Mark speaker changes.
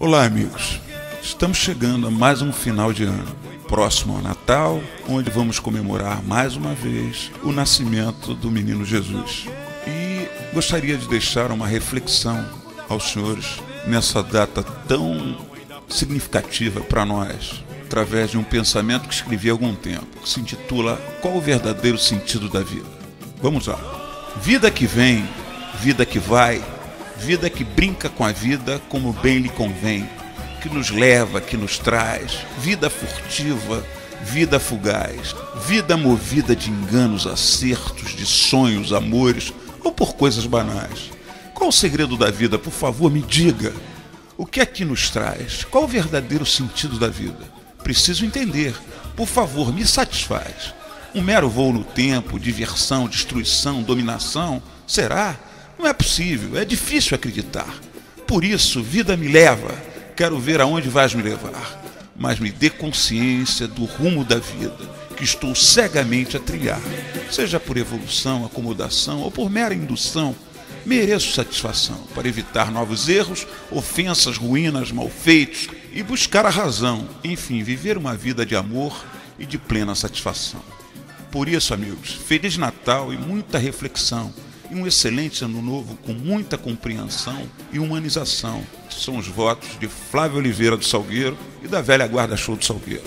Speaker 1: Olá, amigos. Estamos chegando a mais um final de ano, próximo ao Natal, onde vamos comemorar mais uma vez o nascimento do menino Jesus. E gostaria de deixar uma reflexão aos senhores nessa data tão significativa para nós, através de um pensamento que escrevi há algum tempo, que se intitula Qual o verdadeiro sentido da vida? Vamos lá. Vida que vem, vida que vai, vida que brinca com a vida como bem lhe convém, que nos leva, que nos traz, vida furtiva, vida fugaz, vida movida de enganos, acertos, de sonhos, amores ou por coisas banais. Qual o segredo da vida? Por favor, me diga. O que é que nos traz? Qual o verdadeiro sentido da vida? Preciso entender. Por favor, me satisfaz. Um mero voo no tempo, diversão, destruição, dominação? Será? Não é possível, é difícil acreditar. Por isso, vida me leva, quero ver aonde vais me levar, mas me dê consciência do rumo da vida que estou cegamente a trilhar, seja por evolução, acomodação ou por mera indução. Mereço satisfação para evitar novos erros, ofensas, ruínas, malfeitos e buscar a razão, enfim, viver uma vida de amor e de plena satisfação. Por isso, amigos, Feliz Natal e muita reflexão e um excelente ano novo com muita compreensão e humanização. São os votos de Flávio Oliveira do Salgueiro e da velha guarda show do Salgueiro.